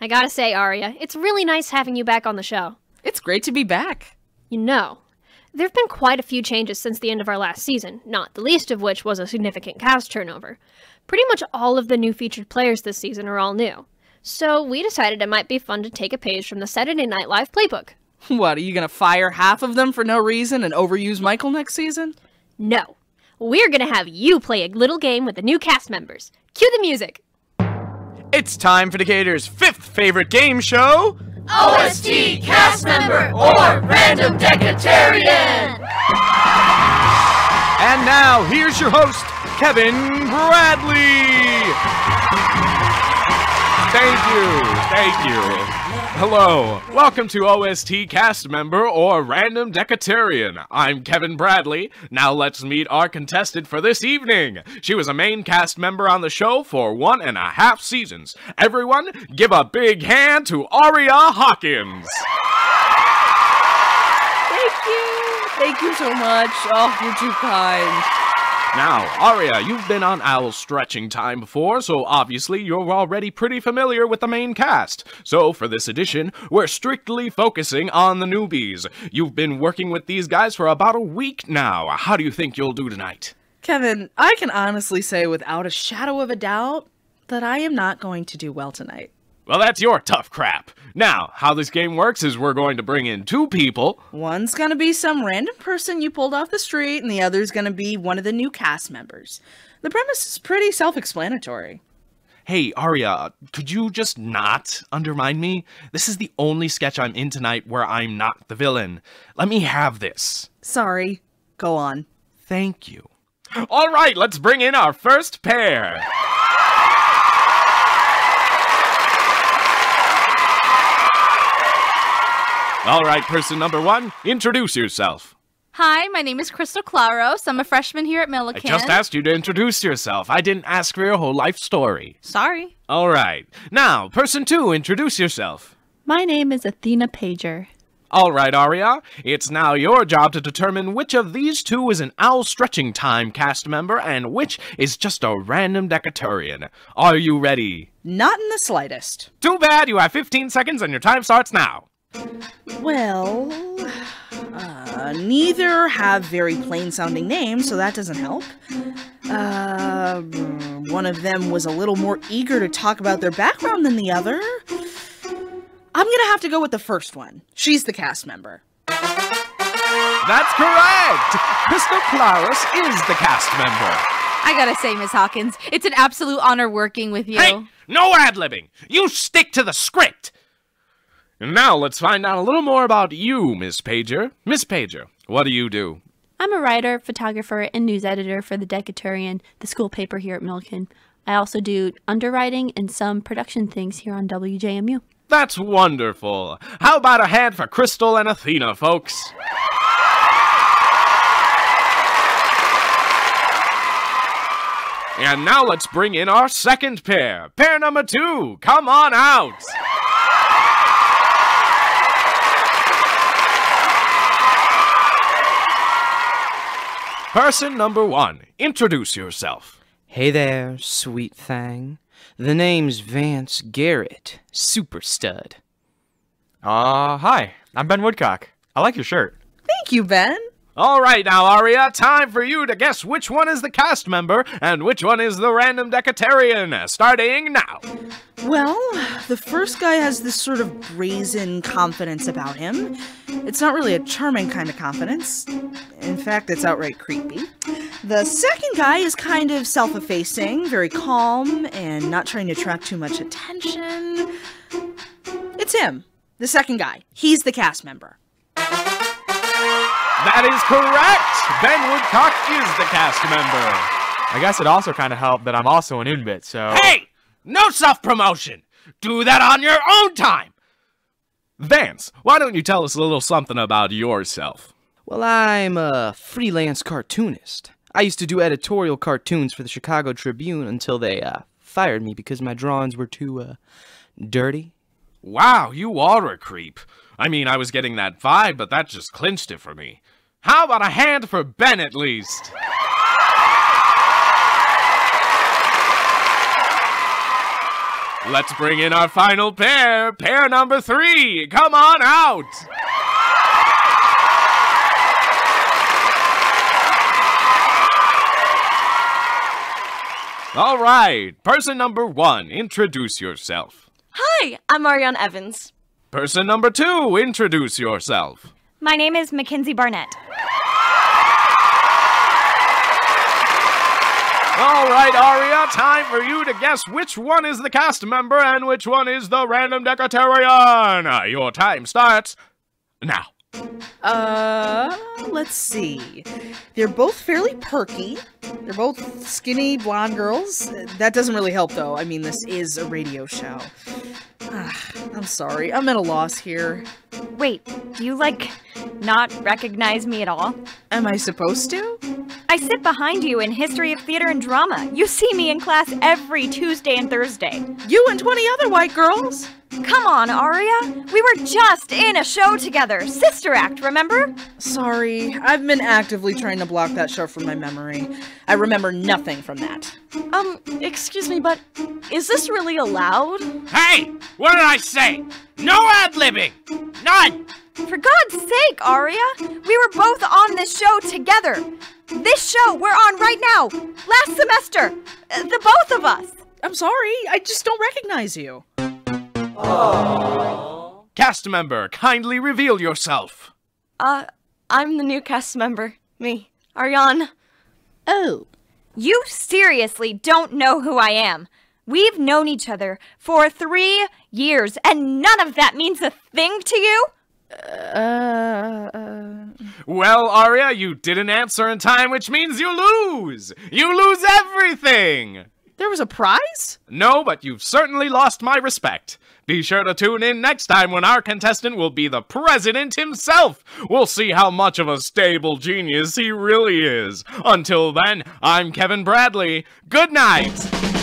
I gotta say, Ariya, it's really nice having you back on the show. It's great to be back. You know, there have been quite a few changes since the end of our last season, not the least of which was a significant cast turnover. Pretty much all of the new featured players this season are all new. So we decided it might be fun to take a page from the Saturday Night Live playbook. What, are you gonna fire half of them for no reason and overuse Michael next season? No. We're gonna have you play a little game with the new cast members. Cue the music. It's time for Decatur's fifth favorite game show. OST cast member or random decaturian. And now, here's your host, Kevin Bradley. Thank you. Thank you. Hello. Welcome to OST cast member or random decaturian. I'm Kevin Bradley. Now let's meet our contestant for this evening. She was a main cast member on the show for one and a half seasons. Everyone, give a big hand to Ariya Hawkins. Thank you. Thank you so much. Oh, you're too kind. Now, Ariya, you've been on Owl's stretching time before, so obviously you're already pretty familiar with the main cast. So for this edition, we're strictly focusing on the newbies. You've been working with these guys for about a week now. How do you think you'll do tonight? Kevin, I can honestly say without a shadow of a doubt that I am not going to do well tonight. Well, that's your tough crap. Now, how this game works is we're going to bring in two people. One's gonna be some random person you pulled off the street, and the other's gonna be one of the new cast members. The premise is pretty self explanatory. Hey, Ariya, could you just not undermine me? This is the only sketch I'm in tonight where I'm not the villain. Let me have this. Sorry. Go on. Thank you. All right, let's bring in our first pair. All right, person number one, introduce yourself. Hi, my name is Crystal Claros. I'm a freshman here at I just asked you to introduce yourself. I didn't ask for your whole life story. Sorry. All right. Now, person two, introduce yourself. My name is Athena Pager. All right, Ariya. It's now your job to determine which of these two is an Owl Stretching Time cast member and which is just a random Decaturian. Are you ready? Not in the slightest. Too bad. You have 15 seconds and your time starts now. Well, uh, neither have very plain sounding names, so that doesn't help. Uh, one of them was a little more eager to talk about their background than the other. I'm gonna have to go with the first one. She's the cast member. That's correct. Crystal Claris is the cast member. I gotta say, Miss Hawkins, it's an absolute honor working with you. Hey, no ad libbing. You stick to the script. And now let's find out a little more about you, Miss Pager. Miss Pager, what do you do? I'm a writer, photographer, and news editor for the Decaturian, the school paper here at Millikin. I also do underwriting and some production things here on WJMU. That's wonderful. How about a hand for Crystal and Athena, folks? And now let's bring in our second pair. Pair number two, come on out. Person number one, introduce yourself. Hey there, sweet thing. The name's Vance Garrett, super stud. Uh, hi. I'm Ben Woodcock. I like your shirt. Thank you, Ben. All right, now, Ariya, time for you to guess which one is the cast member and which one is the random Decaturian. Starting now. Well, the first guy has this sort of brazen confidence about him. It's not really a charming kind of confidence. In fact, it's outright creepy. The second guy is kind of self effacing, very calm, and not trying to attract too much attention. It's him, the second guy. He's the cast member. That is correct. Ben Woodcock is the cast member. I guess it also kind of helped that I'm also an inbit, so. Hey, no self promotion. Do that on your own time. Vance, why don't you tell us a little something about yourself? Well, I'm a freelance cartoonist. I used to do editorial cartoons for the Chicago Tribune until they uh, fired me because my drawings were too uh, dirty. Wow, you are a creep. I mean, I was getting that vibe, but that just clinched it for me. How about a hand for Ben at least? Let's bring in our final pair, pair number three. Come on out. All right, person number one, introduce yourself. Hi, I'm Ariane Evans. Person number two, introduce yourself. My name is Mackenzie Barnett. All right, Ariya, time for you to guess which one is the cast member and which one is the random decaturian. Your time starts now. Uh, let's see. They're both fairly perky. They're both skinny blonde girls. That doesn't really help, though. I mean, this is a radio show. Ah, I'm sorry. I'm at a loss here. Wait, do you, like, not recognize me at all? Am I supposed to? I sit behind you in History of Theater and Drama. You see me in class every Tuesday and Thursday. You and 20 other white girls? Come on, Ariya. We were just in a show together. Sister Act, remember? Sorry. I've been actively trying to block that show from my memory. I remember nothing from that. Um, excuse me, but is this really allowed? Hey! What did I say? No ad-libbing! None! For God's sake, Ariya! We were both on this show together! This show we're on right now! Last semester! Uh, the both of us! I'm sorry, I just don't recognize you. Cast member, kindly reveal yourself. Uh, I'm the new cast member. Me, Ariane. Oh. You seriously don't know who I am. We've known each other for three years, and none of that means a thing to you? Uh, uh... Well, Ariya, you didn't answer in time, which means you lose! You lose everything! There was a prize? No, but you've certainly lost my respect. Be sure to tune in next time when our contestant will be the president himself. We'll see how much of a stable genius he really is. Until then, I'm Kevin Bradley. Good night!